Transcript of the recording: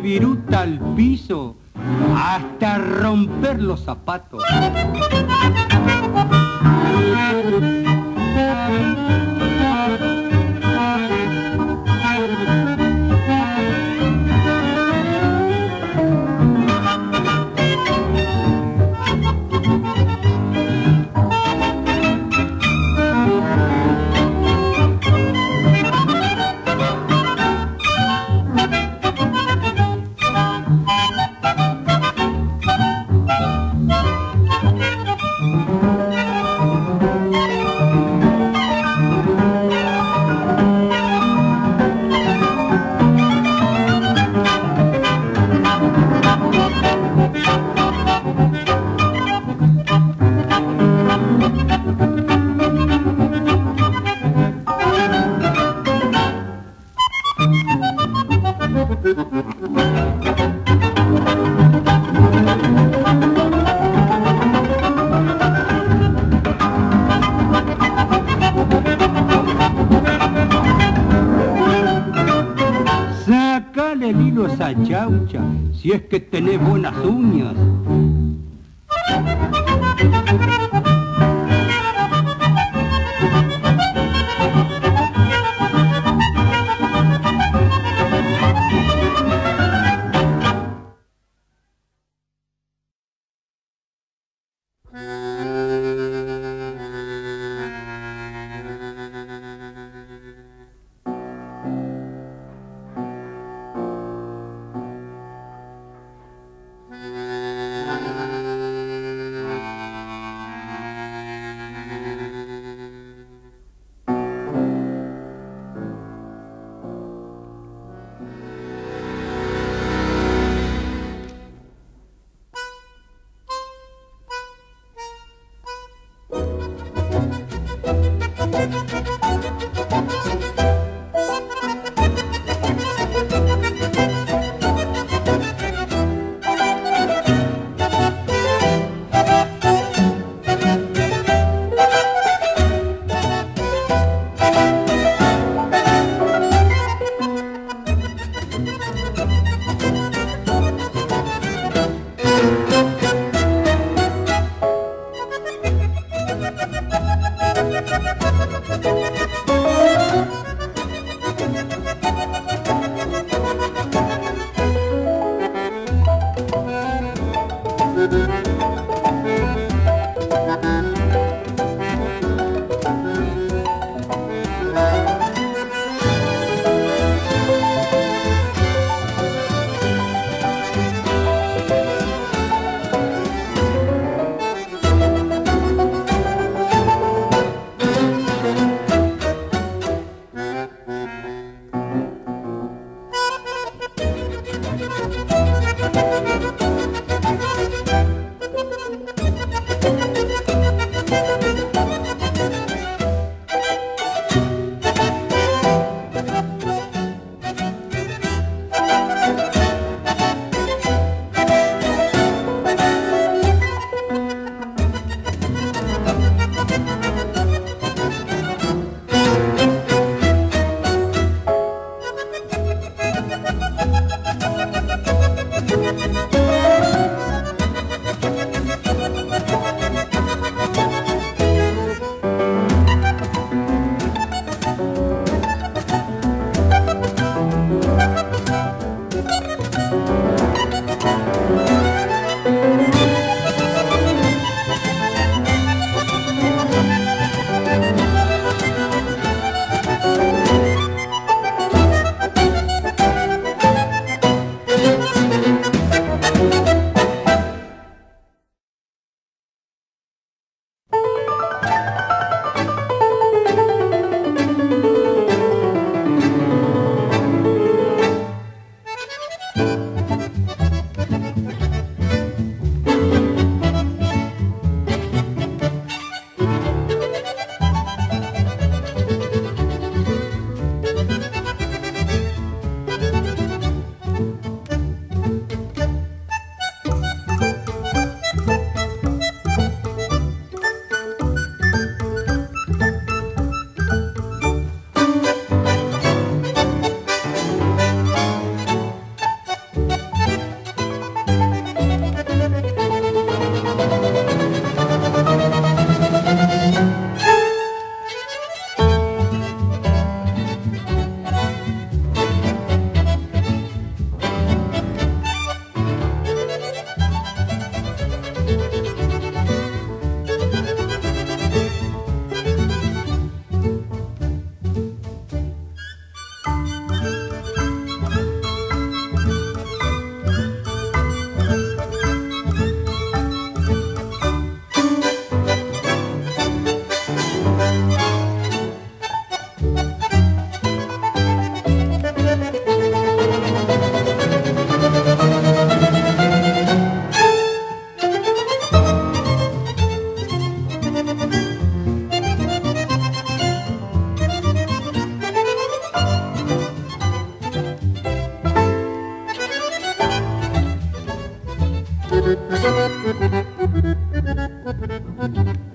Viruta al piso hasta romper los zapatos. Thank you.